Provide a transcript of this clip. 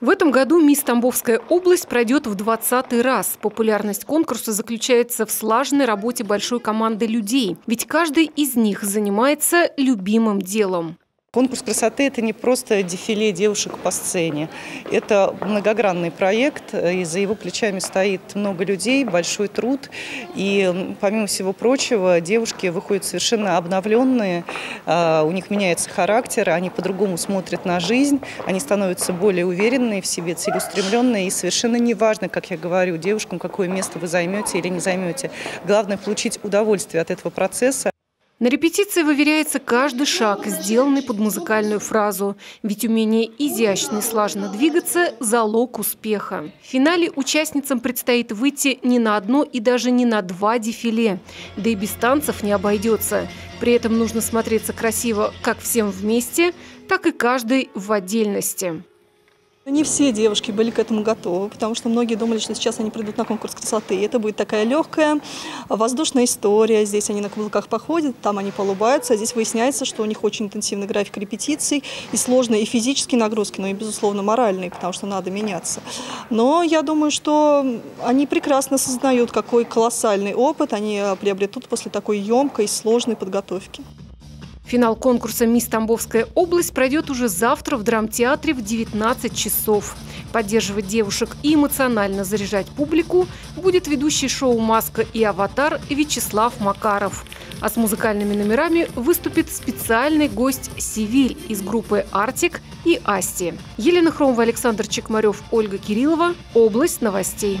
В этом году «Мисс Тамбовская область» пройдет в 20 раз. Популярность конкурса заключается в слаженной работе большой команды людей. Ведь каждый из них занимается любимым делом. Конкурс красоты – это не просто дефиле девушек по сцене. Это многогранный проект, и за его плечами стоит много людей, большой труд. И помимо всего прочего, девушки выходят совершенно обновленные, а, у них меняется характер, они по-другому смотрят на жизнь, они становятся более уверенные в себе, целеустремленные. И совершенно неважно, как я говорю, девушкам, какое место вы займете или не займете. Главное – получить удовольствие от этого процесса. На репетиции выверяется каждый шаг, сделанный под музыкальную фразу. Ведь умение изящно и слаженно двигаться – залог успеха. В финале участницам предстоит выйти не на одно и даже не на два дефиле. Да и без танцев не обойдется. При этом нужно смотреться красиво как всем вместе, так и каждый в отдельности. Не все девушки были к этому готовы, потому что многие думали, что сейчас они придут на конкурс красоты. И это будет такая легкая воздушная история. Здесь они на каблуках походят, там они полубаются. А здесь выясняется, что у них очень интенсивный график репетиций и сложные и физические нагрузки, но и, безусловно, моральные, потому что надо меняться. Но я думаю, что они прекрасно сознают, какой колоссальный опыт они приобретут после такой емкой и сложной подготовки. Финал конкурса «Мисс Тамбовская область» пройдет уже завтра в драмтеатре в 19 часов. Поддерживать девушек и эмоционально заряжать публику будет ведущий шоу «Маска и аватар» Вячеслав Макаров. А с музыкальными номерами выступит специальный гость Сивиль из группы «Артик» и «Асти». Елена Хромова, Александр Чекмарев, Ольга Кириллова. Область новостей.